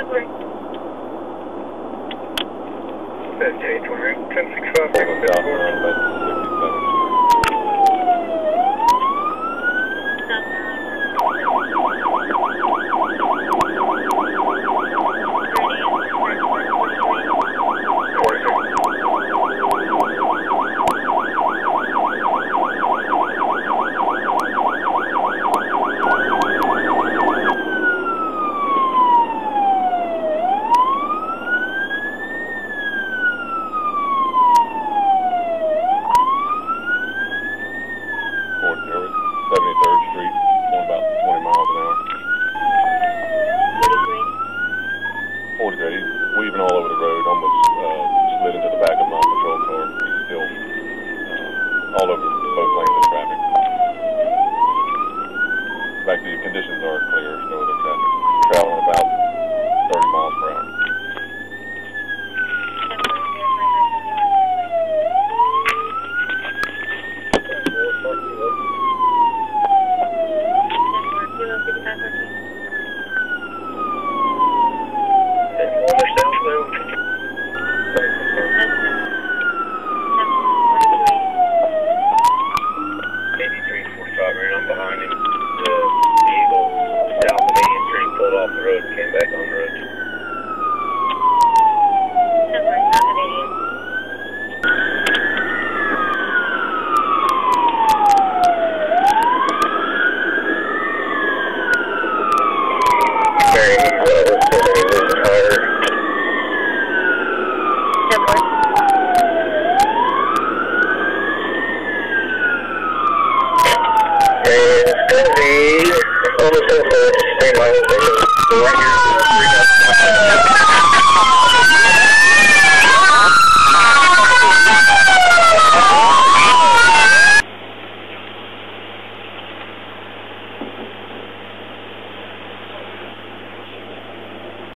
Denver. That's H1, 1065, 43, he's weaving all over the road, almost uh, slid into the back of my patrol car. He's still uh, all over both lanes of traffic. In fact, the conditions are clear, no other traffic. Off the road came back on the road. Uh, it's gonna be almost level right here.